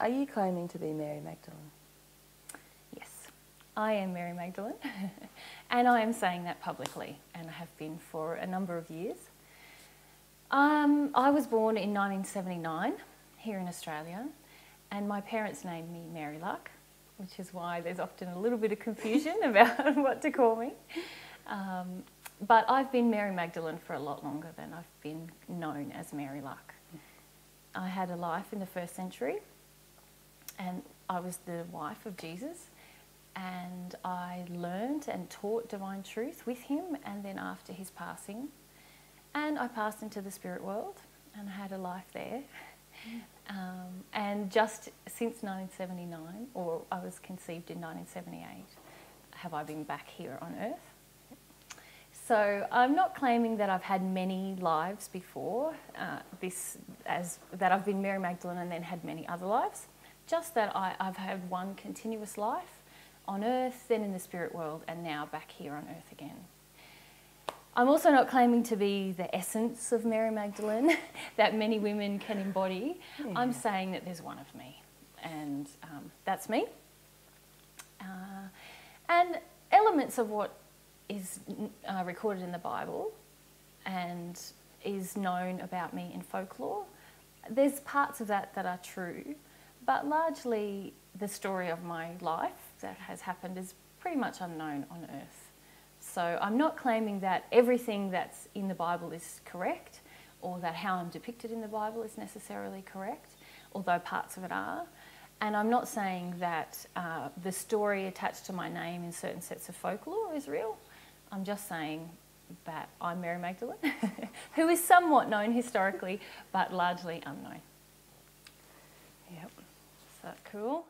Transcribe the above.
Are you claiming to be Mary Magdalene? Yes, I am Mary Magdalene, and I am saying that publicly, and I have been for a number of years. Um, I was born in 1979 here in Australia, and my parents named me Mary Luck, which is why there's often a little bit of confusion about what to call me. Um, but I've been Mary Magdalene for a lot longer than I've been known as Mary Luck. I had a life in the first century, and I was the wife of Jesus, and I learned and taught divine truth with him, and then after his passing, and I passed into the spirit world, and I had a life there. Um, and just since 1979, or I was conceived in 1978, have I been back here on earth. So I'm not claiming that I've had many lives before, uh, this as that I've been Mary Magdalene and then had many other lives. Just that I, I've had one continuous life on earth, then in the spirit world, and now back here on earth again. I'm also not claiming to be the essence of Mary Magdalene that many women can embody. Yeah. I'm saying that there's one of me, and um, that's me. Uh, and elements of what is uh, recorded in the Bible and is known about me in folklore, there's parts of that that are true, but largely the story of my life that has happened is pretty much unknown on earth. So I'm not claiming that everything that's in the Bible is correct or that how I'm depicted in the Bible is necessarily correct, although parts of it are. And I'm not saying that uh, the story attached to my name in certain sets of folklore is real. I'm just saying that I'm Mary Magdalene, who is somewhat known historically, but largely unknown. Yep. Is that cool?